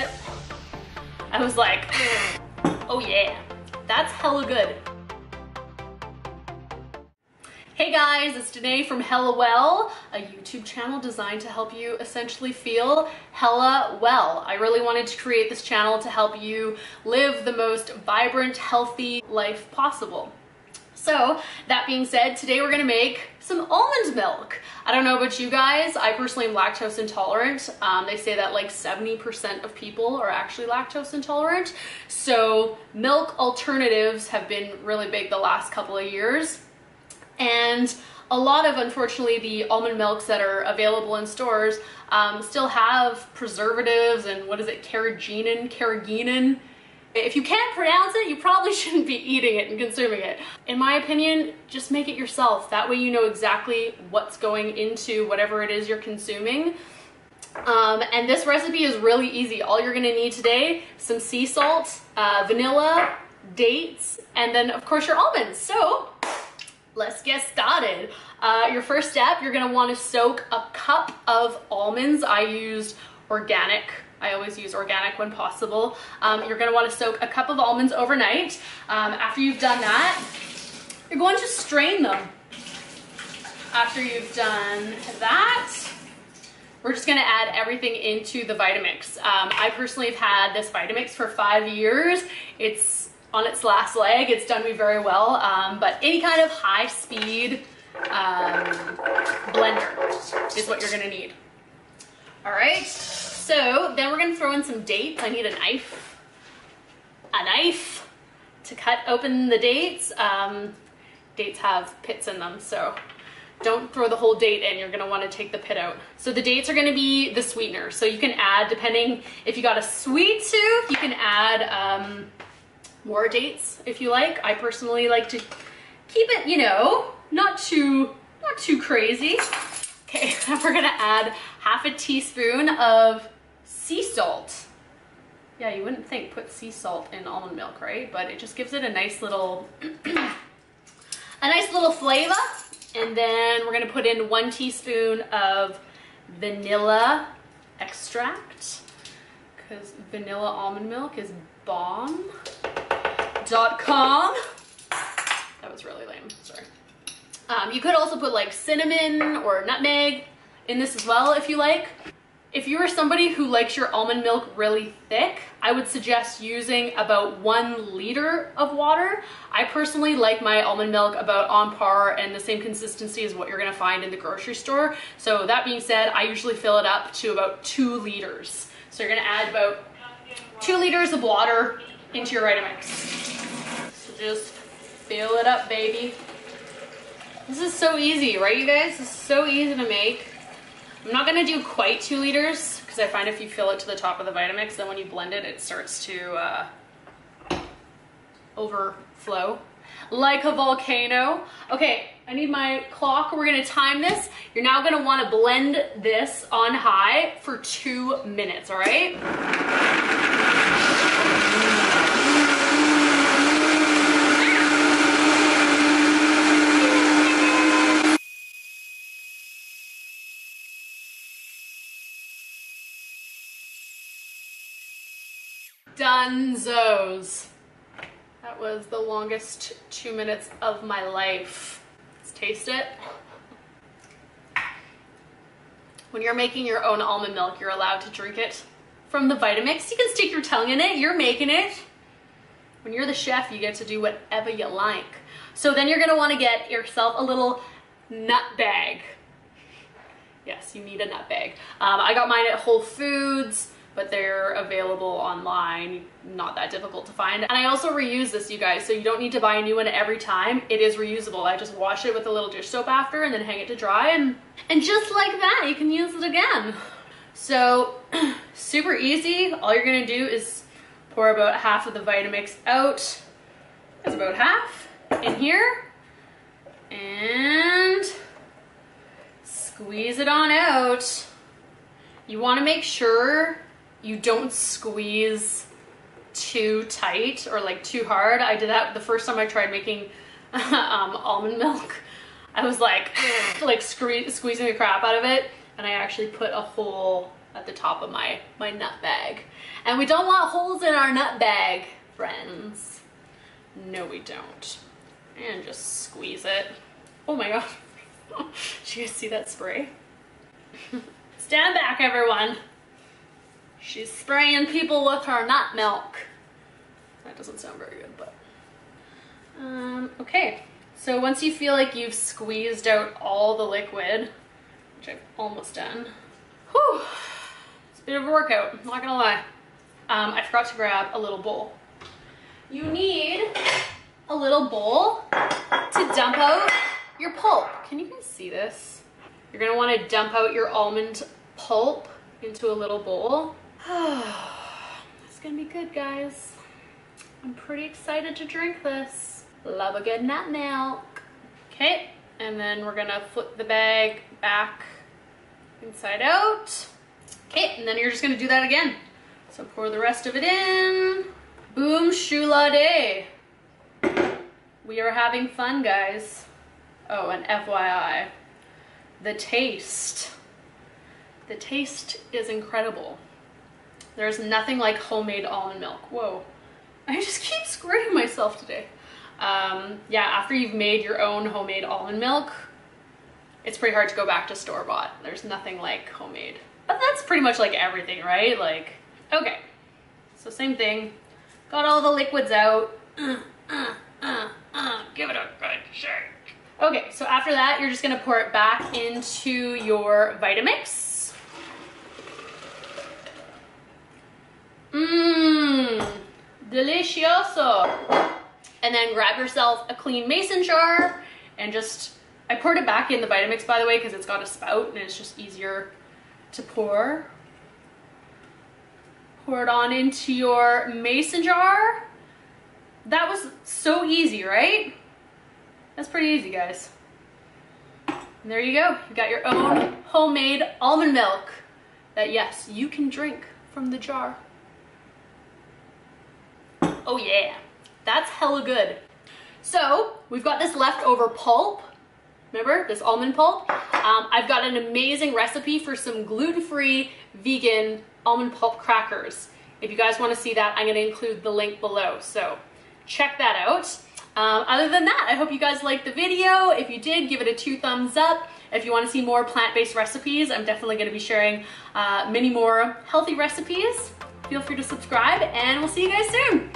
it, I was like, oh yeah, that's hella good. Hey guys, it's Danae from Hella Well, a YouTube channel designed to help you essentially feel hella well. I really wanted to create this channel to help you live the most vibrant, healthy life possible. So that being said, today we're gonna make some almond milk. I don't know about you guys, I personally am lactose intolerant. Um, they say that like 70% of people are actually lactose intolerant. So milk alternatives have been really big the last couple of years. And a lot of, unfortunately, the almond milks that are available in stores um, still have preservatives and what is it, carrageenan, carrageenan. If you can't pronounce it, you probably shouldn't be eating it and consuming it. In my opinion, just make it yourself. That way you know exactly what's going into whatever it is you're consuming. Um, and this recipe is really easy. All you're gonna need today, some sea salt, uh, vanilla, dates, and then of course your almonds. So let's get started. Uh, your first step, you're gonna wanna soak a cup of almonds. I used organic. I always use organic when possible. Um, you're gonna wanna soak a cup of almonds overnight. Um, after you've done that, you're going to strain them. After you've done that, we're just gonna add everything into the Vitamix. Um, I personally have had this Vitamix for five years. It's on its last leg. It's done me very well, um, but any kind of high speed um, blender is what you're gonna need. All right, so then we're gonna throw in some dates. I need a knife, a knife to cut open the dates. Um, dates have pits in them, so don't throw the whole date in, you're gonna wanna take the pit out. So the dates are gonna be the sweetener. So you can add, depending, if you got a sweet tooth, you can add um, more dates if you like. I personally like to keep it, you know, not too, not too crazy. Okay, we're gonna add half a teaspoon of sea salt. Yeah, you wouldn't think put sea salt in almond milk, right? But it just gives it a nice little, a nice little flavor. And then we're gonna put in one teaspoon of vanilla extract because vanilla almond milk is bomb. Dot com. That was really lame, sorry. Um, you could also put like cinnamon or nutmeg in this as well if you like. If you are somebody who likes your almond milk really thick, I would suggest using about one liter of water. I personally like my almond milk about on par and the same consistency as what you're gonna find in the grocery store. So that being said, I usually fill it up to about two liters. So you're gonna add about two liters of water into your Vitamix. So just fill it up, baby. This is so easy, right you guys? Is so easy to make. I'm not gonna do quite two liters because I find if you fill it to the top of the Vitamix, then when you blend it, it starts to uh, overflow like a volcano. Okay, I need my clock. We're gonna time this. You're now gonna wanna blend this on high for two minutes, all right? Dunzos. That was the longest two minutes of my life. Let's taste it. When you're making your own almond milk, you're allowed to drink it from the Vitamix. You can stick your tongue in it, you're making it. When you're the chef, you get to do whatever you like. So then you're gonna wanna get yourself a little nut bag. Yes, you need a nut bag. Um, I got mine at Whole Foods but they're available online, not that difficult to find. And I also reuse this, you guys, so you don't need to buy a new one every time. It is reusable. I just wash it with a little dish soap after and then hang it to dry and, and just like that, you can use it again. So super easy. All you're gonna do is pour about half of the Vitamix out. That's about half in here. And squeeze it on out. You wanna make sure you don't squeeze too tight or like too hard. I did that the first time I tried making um, almond milk. I was like, like squeezing the crap out of it, and I actually put a hole at the top of my, my nut bag. And we don't want holes in our nut bag, friends. No, we don't. And just squeeze it. Oh my god. Did you guys see that spray? Stand back, everyone. She's spraying people with her nut milk. That doesn't sound very good, but. Um, okay, so once you feel like you've squeezed out all the liquid, which I've almost done, whew, it's a bit of a workout, I'm not gonna lie. Um, I forgot to grab a little bowl. You need a little bowl to dump out your pulp. Can you guys see this? You're gonna wanna dump out your almond pulp into a little bowl. it's gonna be good, guys. I'm pretty excited to drink this. Love a good nut milk. Okay, and then we're gonna flip the bag back inside out. Okay, and then you're just gonna do that again. So pour the rest of it in. Boom shula day. We are having fun, guys. Oh, and FYI, the taste. The taste is incredible. There's nothing like homemade almond milk. Whoa. I just keep screwing myself today. Um, yeah, after you've made your own homemade almond milk, it's pretty hard to go back to store-bought. There's nothing like homemade. But that's pretty much like everything, right? Like, okay. So same thing. Got all the liquids out. Uh, uh, uh, give it a good shake. Okay, so after that, you're just gonna pour it back into your Vitamix. Mmm, delicioso. And then grab yourself a clean mason jar and just, I poured it back in the Vitamix by the way because it's got a spout and it's just easier to pour. Pour it on into your mason jar. That was so easy, right? That's pretty easy, guys. And there you go. You got your own homemade almond milk that, yes, you can drink from the jar. Oh yeah, that's hella good. So we've got this leftover pulp. Remember this almond pulp? Um, I've got an amazing recipe for some gluten-free vegan almond pulp crackers. If you guys want to see that, I'm going to include the link below. So check that out. Um, other than that, I hope you guys liked the video. If you did, give it a two thumbs up. If you want to see more plant-based recipes, I'm definitely going to be sharing uh, many more healthy recipes. Feel free to subscribe, and we'll see you guys soon.